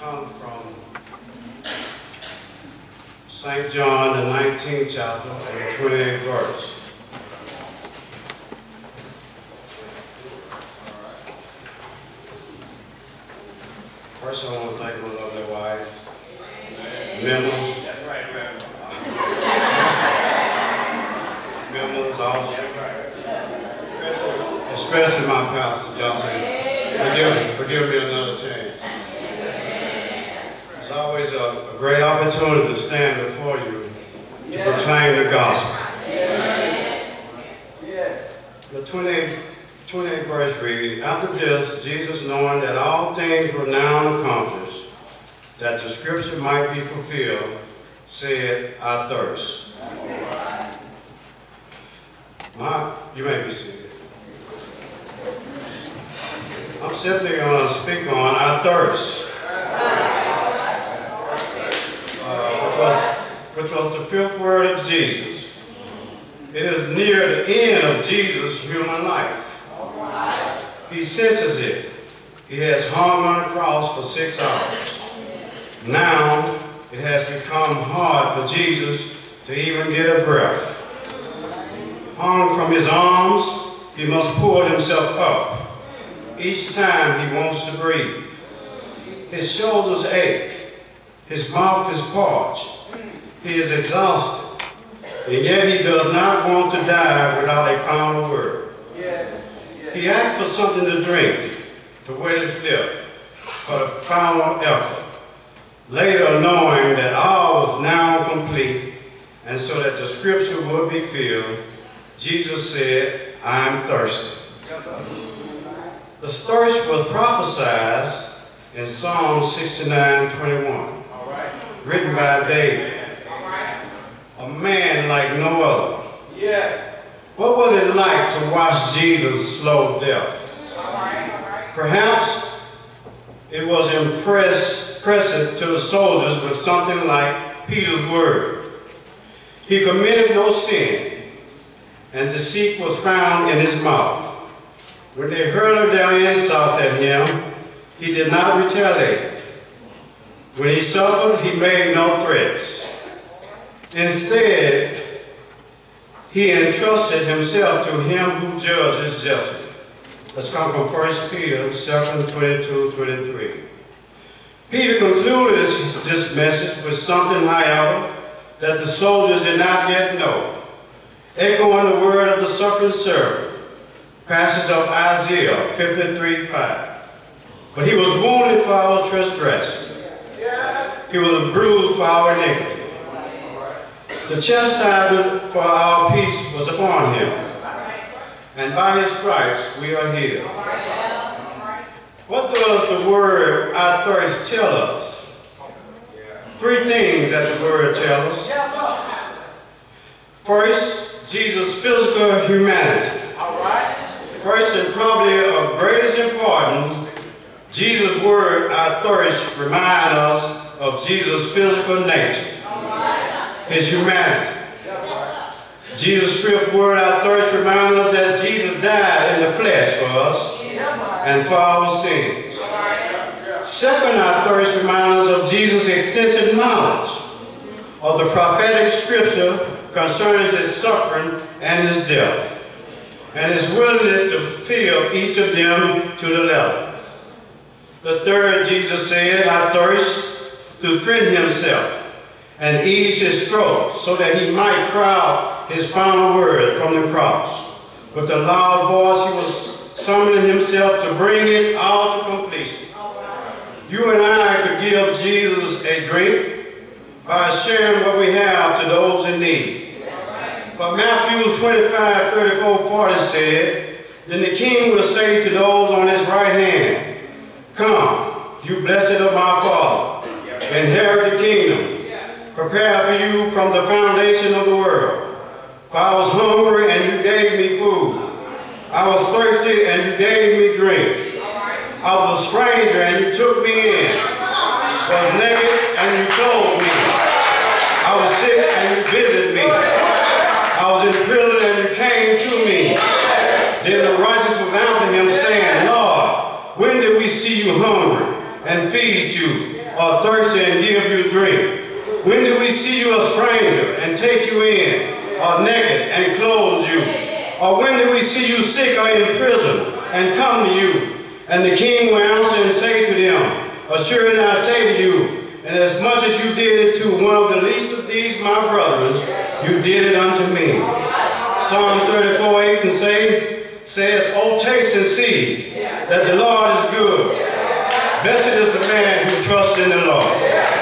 come from St. John, the 19th chapter, and the 28th verse. First, I want to thank my lovely wife, members, members, all, especially my pastor, Johnson. Forgive me, forgive me another chance. Always a, a great opportunity to stand before you to proclaim the gospel. Yeah. The 28th, 28th verse reads, After this, Jesus, knowing that all things were now accomplished, that the scripture might be fulfilled, said, I thirst. My, you may be seated. I'm simply going to speak on I thirst. Uh, which, was, which was the fifth word of Jesus. It is near the end of Jesus' human life. He senses it. He has hung on the cross for six hours. Now, it has become hard for Jesus to even get a breath. Hung from his arms, he must pull himself up each time he wants to breathe. His shoulders ache. His mouth is parched. He is exhausted. And yet he does not want to die without a final word. He asks for something to drink, to wet his lip, for the final effort. Later, knowing that all was now complete, and so that the scripture would be filled, Jesus said, I am thirsty. The thirst was prophesied in Psalm 69, 21, written by David, man like no other. Yeah. What was it like to watch Jesus' slow death? Perhaps it was impress, impressive to the soldiers with something like Peter's word. He committed no sin, and deceit was found in his mouth. When they hurled their insults at him, he did not retaliate. When he suffered, he made no threats. Instead, he entrusted himself to him who judges justly. Let's come from 1 Peter 7, 22, 23. Peter concluded this, message with something, however, that the soldiers did not yet know. Echoing the word of the suffering servant, passage of Isaiah 53, 5. But he was wounded for our transgression. He was bruised for our iniquity. The chastisement for our peace was upon him, and by his stripes we are healed. What does the word I thirst tell us? Three things that the word tells us. First, Jesus' physical humanity. First and probably of greatest importance, Jesus' word I thirst remind us of Jesus' physical nature his humanity. Jesus' fifth word, our thirst, reminds us that Jesus died in the flesh for us and for our sins. Second, our thirst reminds us of Jesus' extensive knowledge of the prophetic scripture concerning his suffering and his death, and his willingness to fulfill each of them to the letter. The third, Jesus said, I thirst to strengthen himself and ease his throat so that he might cry out his final word from the cross. With a loud voice, he was summoning himself to bring it all to completion. You and I could give Jesus a drink by sharing what we have to those in need. But Matthew 25, 34, 40 said, Then the king will say to those on his right hand, Come, you blessed of my Father, inherit the kingdom prepared for you from the foundation of the world. For I was hungry and you gave me food. I was thirsty and you gave me drink. I was a stranger and you took me in. I was naked and you clothed me. I was sick and you visited me. I was in prison and you came to me. Then the righteous will answer him saying, Lord, when did we see you hungry and feed you, or thirsty and give you drink? When did we see you a stranger and take you in, or naked and clothe you? Or when did we see you sick or in prison and come to you? And the king will answer and say to them, Assuredly I say to you, and as much as you did it to one of the least of these my brothers, you did it unto me. Psalm 34, 8 and say, says, Oh, taste and see that the Lord is good. Blessed is the man who trusts in the Lord.